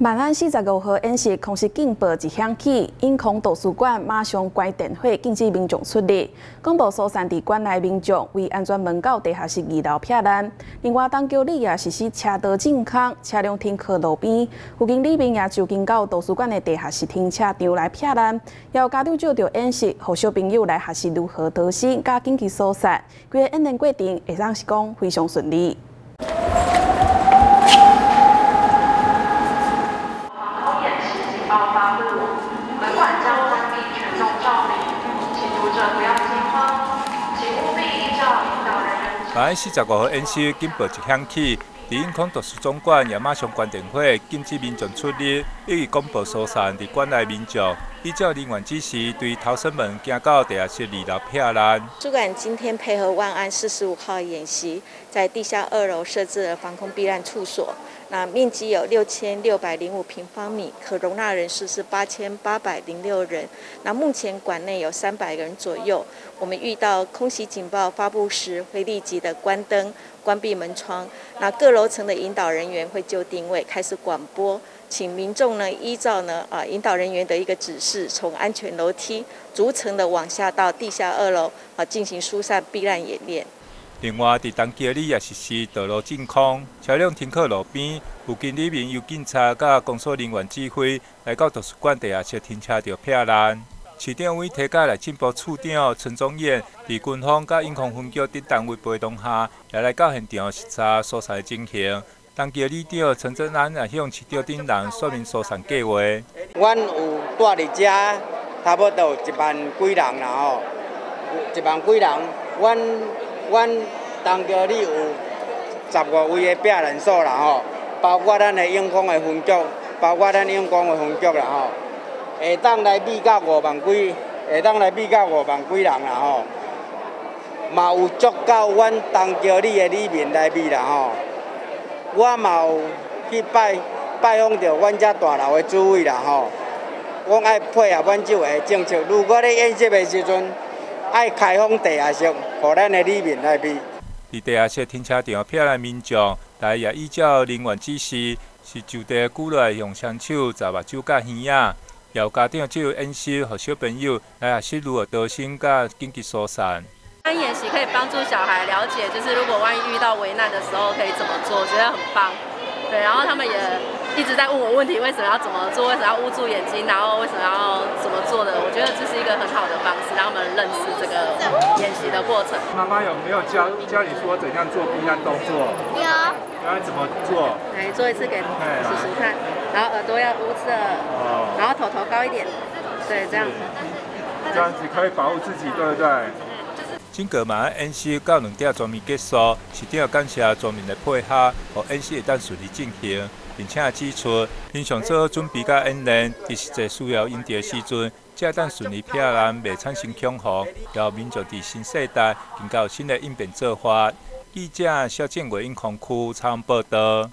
万安四十五号演习空袭警报一响起，因空图书馆马上关电火，禁止民众出入。广播疏散伫馆内民众为安全门到地下室二楼避难。另外，当桥里也实施车道禁空，车辆停靠路边。附近里面也就近到图书馆的地下室停车场来避难。有家长就着演习，和小朋友来学习如何逃生、加紧急疏散。规个演练过程，会当是讲非常顺利。在四十五号演习警报一响起，伫永康图书总馆也马上关电火，禁止民众出入，以及公布疏散伫馆内民众。依照人员指示，对逃生门行到地下室二楼避难。主管今天配合万安四十五号演习，在地下二楼设置了防空避难处所。那面积有六千六百零五平方米，可容纳人数是八千八百零六人。那目前馆内有三百人左右。我们遇到空袭警报发布时，会立即的关灯、关闭门窗。那各楼层的引导人员会就定位开始广播，请民众呢依照呢啊引导人员的一个指示，从安全楼梯逐层的往下到地下二楼啊进行疏散避难演练。另外，伫东街里也实施道路禁空，车辆停靠路边。附近里面由警察甲公所人员指挥来到图书馆地下室停车场避难。市长委提解来进步处长陈宗彦，伫军方甲应空分局等单位陪同下，也来到现场视察疏散情形。东街里长陈振安也向市长等人说明疏散计划。阮有住伫遮，差不多一万几人啦吼，一万几人，阮。阮东桥里有十五位的避难所啦吼，包括咱的永康的分局，包括咱永康的分局啦吼，会当来比到五万几，会当来比到五万几人啦吼，嘛有足够阮东桥里的里面来比啦吼，我嘛有去拜拜访着阮遮大楼的主位啦吼，我爱配合阮即位的政策，如果咧演习的时阵。爱开放地下室，互咱的里面来比。伫地下室停车场票来民众，大也依照人员指示，是就地鼓励用双手抓目睭甲耳仔。有家长就有演习，和小朋友来学习如何逃生甲紧急疏散。演习可以帮助小孩了解，就是如果万一遇到危难的时候可以怎么做，我觉得很棒。对，然后他们也一直在问我问题，为什么要怎么做？为什么要捂住眼睛？然后为什么要怎么做的？我觉得这是一个很好的方式，让他们认识这个演习的过程。妈妈有没有教教你说怎样做避难动作？有。然后怎么做？来做一次给叔叔看。然后耳朵要捂着。哦。然后头头高一点。对，这样。这样子可以保护自己，对不对？经过马演习到两点全面结束，市长感谢全面的配合，和演习会当顺利进行，并且指出平常做好准备甲演练，伫实际需要应对时阵，才当顺利避难，未产生恐慌，让民族伫新世代更有新的应变做法。记者肖建伟因空区采访报道。